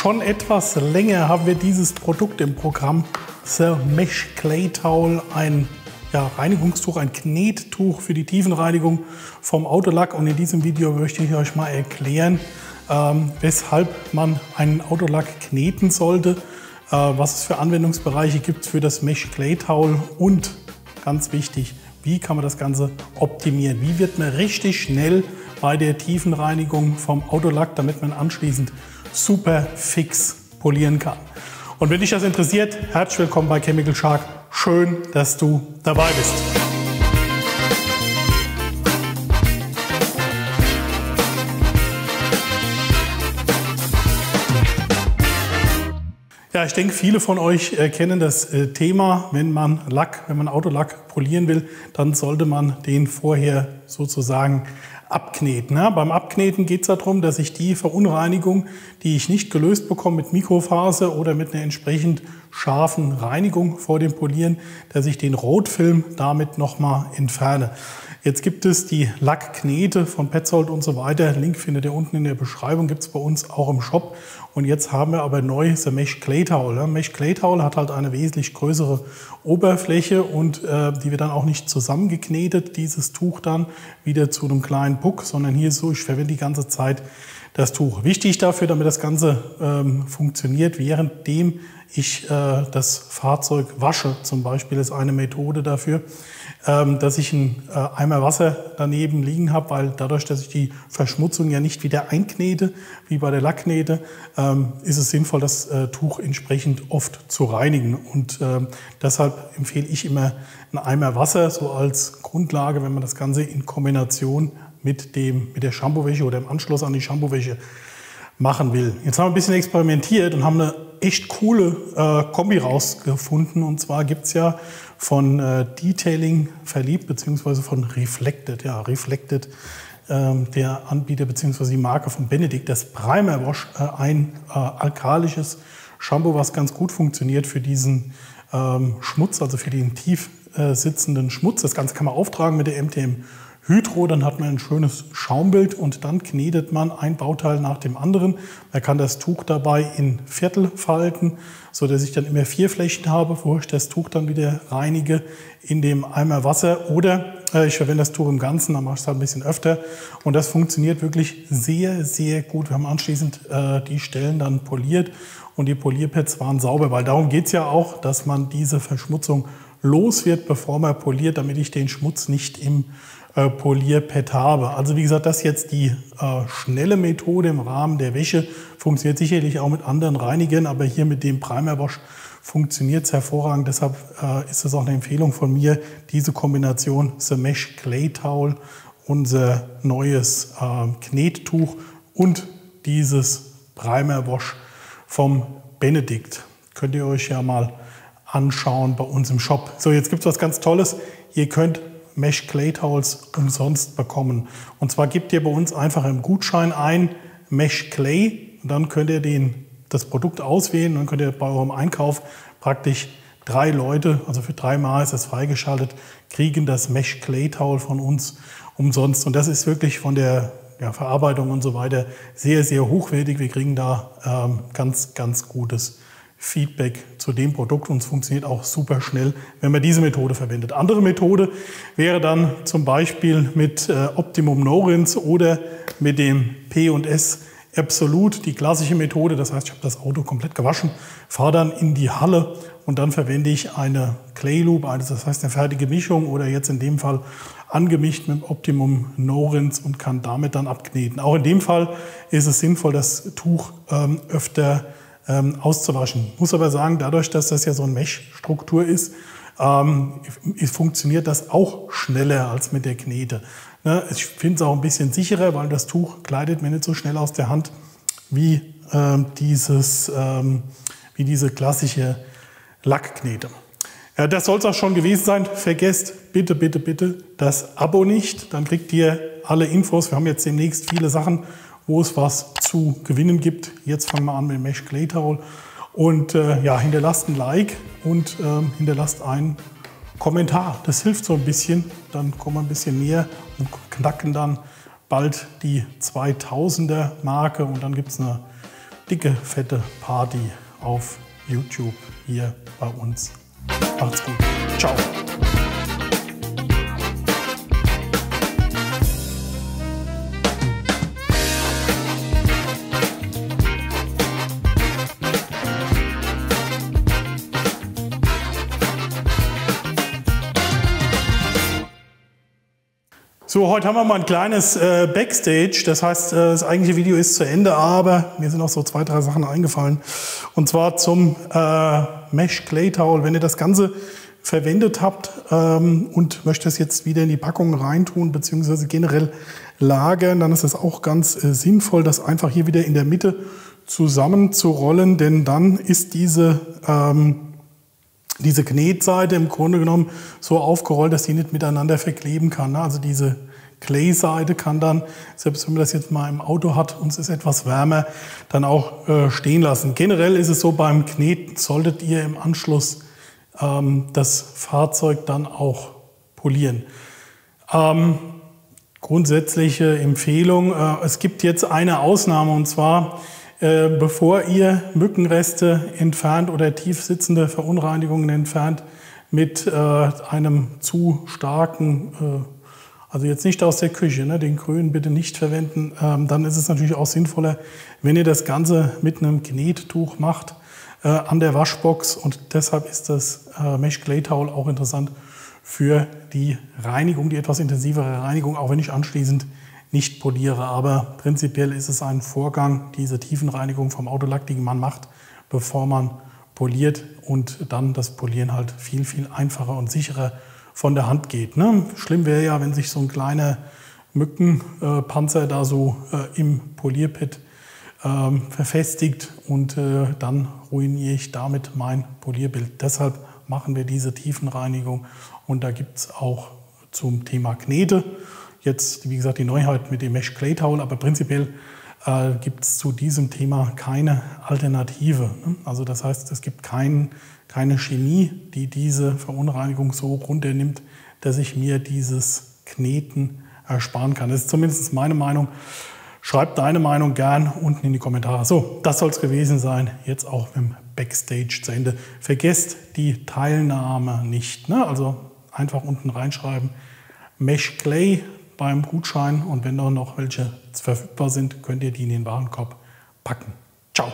Schon etwas länger haben wir dieses Produkt im Programm. The Mesh Clay Towel, ein ja, Reinigungstuch, ein Knettuch für die Tiefenreinigung vom Autolack. Und in diesem Video möchte ich euch mal erklären, ähm, weshalb man einen Autolack kneten sollte, äh, was es für Anwendungsbereiche gibt für das Mesh Clay Towel und ganz wichtig, wie kann man das Ganze optimieren? Wie wird man richtig schnell bei der Tiefenreinigung vom Autolack, damit man anschließend super fix polieren kann? Und wenn dich das interessiert, herzlich willkommen bei Chemical Shark. Schön, dass du dabei bist. Ja, ich denke, viele von euch kennen das äh, Thema, wenn man Lack, wenn man Autolack polieren will, dann sollte man den vorher sozusagen abkneten. Ja, beim Abkneten geht es darum, dass ich die Verunreinigung, die ich nicht gelöst bekomme mit Mikrofaser oder mit einer entsprechend scharfen Reinigung vor dem Polieren, dass ich den Rotfilm damit nochmal entferne. Jetzt gibt es die Lackknete von Petzold und so weiter. Link findet ihr unten in der Beschreibung, gibt es bei uns auch im Shop. Und jetzt haben wir aber neu das Mesh Clay Towel. Mesh Clay Towel hat halt eine wesentlich größere Oberfläche und äh, die wird dann auch nicht zusammengeknetet, dieses Tuch dann wieder zu einem kleinen Puck, sondern hier so, ich verwende die ganze Zeit das Tuch. Wichtig dafür, damit das Ganze ähm, funktioniert, währenddem ich äh, das Fahrzeug wasche, zum Beispiel ist eine Methode dafür, ähm, dass ich ein äh, Eimer Wasser daneben liegen habe, weil dadurch, dass ich die Verschmutzung ja nicht wieder einknete, wie bei der Lackknete, ähm, ist es sinnvoll, das äh, Tuch entsprechend oft zu reinigen. Und ähm, deshalb empfehle ich immer einen Eimer Wasser so als Grundlage, wenn man das Ganze in Kombination mit, dem, mit der Shampoo-Wäsche oder im Anschluss an die Shampoo-Wäsche machen will. Jetzt haben wir ein bisschen experimentiert und haben eine echt coole äh, Kombi rausgefunden. Und zwar gibt es ja von äh, Detailing verliebt, beziehungsweise von Reflected. Ja, Reflected, ähm, der Anbieter beziehungsweise die Marke von Benedict, das Primer Wash, äh, ein äh, alkalisches Shampoo, was ganz gut funktioniert für diesen ähm, Schmutz, also für den tief äh, sitzenden Schmutz. Das Ganze kann man auftragen mit der MTM Hydro, dann hat man ein schönes Schaumbild und dann knetet man ein Bauteil nach dem anderen. Man kann das Tuch dabei in Viertel falten, so dass ich dann immer vier Flächen habe, wo ich das Tuch dann wieder reinige in dem Eimer Wasser oder äh, ich verwende das Tuch im Ganzen, dann mache ich es halt ein bisschen öfter und das funktioniert wirklich sehr, sehr gut. Wir haben anschließend äh, die Stellen dann poliert und die Polierpads waren sauber, weil darum geht es ja auch, dass man diese Verschmutzung los wird, bevor man poliert, damit ich den Schmutz nicht im äh, Polierpad habe. Also wie gesagt, das ist jetzt die äh, schnelle Methode im Rahmen der Wäsche. Funktioniert sicherlich auch mit anderen Reinigern, aber hier mit dem Primer Wash funktioniert es hervorragend. Deshalb äh, ist es auch eine Empfehlung von mir, diese Kombination The Mesh Clay Towel, unser neues äh, Knettuch und dieses Primer Wash vom Benedikt. Könnt ihr euch ja mal anschauen bei uns im Shop. So, jetzt gibt es was ganz Tolles. Ihr könnt Mesh Clay Towels umsonst bekommen. Und zwar gebt ihr bei uns einfach im Gutschein ein Mesh Clay und dann könnt ihr den, das Produkt auswählen dann könnt ihr bei eurem Einkauf praktisch drei Leute, also für dreimal ist das freigeschaltet, kriegen das Mesh Clay Towel von uns umsonst. Und das ist wirklich von der ja, Verarbeitung und so weiter sehr, sehr hochwertig. Wir kriegen da ähm, ganz, ganz gutes Feedback zu dem Produkt und es funktioniert auch super schnell, wenn man diese Methode verwendet. Andere Methode wäre dann zum Beispiel mit äh, Optimum No-Rins oder mit dem P&S Absolut, die klassische Methode. Das heißt, ich habe das Auto komplett gewaschen, fahre dann in die Halle und dann verwende ich eine Clay Loop, also das heißt eine fertige Mischung oder jetzt in dem Fall angemischt mit Optimum No-Rins und kann damit dann abkneten. Auch in dem Fall ist es sinnvoll, das Tuch ähm, öfter ähm, auszuwaschen. Muss aber sagen, dadurch, dass das ja so eine Mesh-Struktur ist, ähm, funktioniert das auch schneller als mit der Knete. Ne? Ich finde es auch ein bisschen sicherer, weil das Tuch gleitet mir nicht so schnell aus der Hand wie, ähm, dieses, ähm, wie diese klassische Lackknete. Ja, das soll es auch schon gewesen sein. Vergesst bitte, bitte, bitte das Abo nicht. Dann kriegt ihr alle Infos. Wir haben jetzt demnächst viele Sachen wo es was zu gewinnen gibt. Jetzt fangen wir an mit Mesh Clay Towel. Und äh, ja, hinterlasst ein Like und äh, hinterlasst einen Kommentar. Das hilft so ein bisschen. Dann kommen wir ein bisschen näher und knacken dann bald die 2000er Marke und dann gibt es eine dicke, fette Party auf YouTube hier bei uns. Macht's gut. Ciao. So, heute haben wir mal ein kleines äh, Backstage. Das heißt, äh, das eigentliche Video ist zu Ende, aber mir sind auch so zwei, drei Sachen eingefallen. Und zwar zum äh, Mesh Clay Towel. Wenn ihr das Ganze verwendet habt ähm, und möchtet es jetzt wieder in die Packung reintun, beziehungsweise generell lagern, dann ist es auch ganz äh, sinnvoll, das einfach hier wieder in der Mitte zusammenzurollen, denn dann ist diese ähm, diese Knetseite im Grunde genommen so aufgerollt, dass sie nicht miteinander verkleben kann. Ne? Also diese Clay-Seite kann dann, selbst wenn man das jetzt mal im Auto hat und es ist etwas wärmer, dann auch äh, stehen lassen. Generell ist es so, beim Kneten solltet ihr im Anschluss ähm, das Fahrzeug dann auch polieren. Ähm, grundsätzliche Empfehlung, äh, es gibt jetzt eine Ausnahme und zwar äh, bevor ihr Mückenreste entfernt oder tief sitzende Verunreinigungen entfernt mit äh, einem zu starken, äh, also jetzt nicht aus der Küche, ne, den Grün bitte nicht verwenden, ähm, dann ist es natürlich auch sinnvoller, wenn ihr das Ganze mit einem Knettuch macht äh, an der Waschbox. Und deshalb ist das äh, Mesh Clay Towel auch interessant für die Reinigung, die etwas intensivere Reinigung, auch wenn ich anschließend nicht poliere. Aber prinzipiell ist es ein Vorgang, diese Tiefenreinigung vom Autolack, die man macht, bevor man poliert und dann das Polieren halt viel, viel einfacher und sicherer von der Hand geht. Ne? Schlimm wäre ja, wenn sich so ein kleiner Mückenpanzer da so äh, im Polierpit ähm, verfestigt und äh, dann ruiniere ich damit mein Polierbild. Deshalb machen wir diese Tiefenreinigung und da gibt es auch zum Thema Knete Jetzt, wie gesagt, die Neuheit mit dem Mesh Clay Towel, aber prinzipiell äh, gibt es zu diesem Thema keine Alternative. Ne? Also das heißt, es gibt kein, keine Chemie, die diese Verunreinigung so runternimmt, dass ich mir dieses Kneten ersparen kann. Das ist zumindest meine Meinung. Schreibt deine Meinung gern unten in die Kommentare. So, das soll es gewesen sein. Jetzt auch mit dem Backstage zu Ende. Vergesst die Teilnahme nicht. Ne? Also einfach unten reinschreiben. Mesh Clay beim Gutschein und wenn da noch welche verfügbar sind, könnt ihr die in den Warenkorb packen. Ciao!